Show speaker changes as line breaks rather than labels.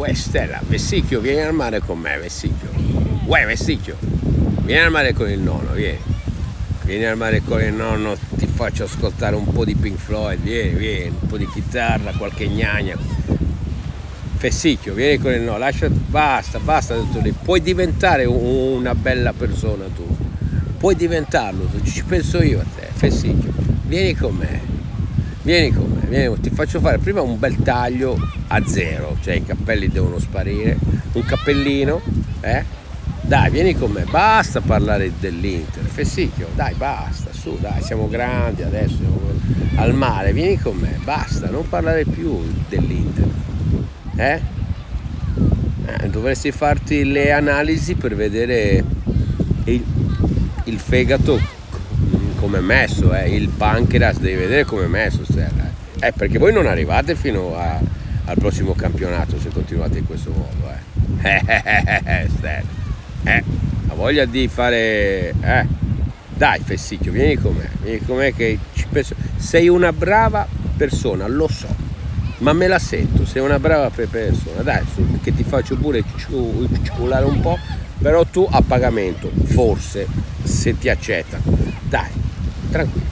Uè Stella, Vessicchio, vieni al mare con me, Vessicchio. Uè Vessicchio, vieni al mare con il nonno, vieni. Vieni al mare con il nonno, ti faccio ascoltare un po' di Pink Floyd, vieni, vieni, un po' di chitarra, qualche gnagna. Fessicchio, vieni con il nonno, lascia, basta, basta. Puoi diventare una bella persona tu, puoi diventarlo, ci penso io a te, Fessicchio, vieni con me, vieni con me, vieni, ti faccio fare prima un bel taglio a zero, cioè i capelli devono sparire, un cappellino, eh? Dai, vieni con me, basta parlare dell'Inter, Fessicchio, dai, basta, su, dai, siamo grandi adesso, siamo al mare, vieni con me, basta, non parlare più dell'Inter, eh? eh? Dovresti farti le analisi per vedere il, il fegato come è messo, eh? il pancreas, devi vedere come è messo, Stella. Eh? eh, perché voi non arrivate fino a, al prossimo campionato se continuate in questo modo, eh. Eh, Stella. Eh, ha voglia di fare... Eh. Dai Fessicchio, vieni con me, vieni con me che ci penso. Sei una brava persona, lo so, ma me la sento, sei una brava persona, dai, che ti faccio pure ciulare un po', però tu a pagamento, forse, se ti accetta. Dai, tranquilo.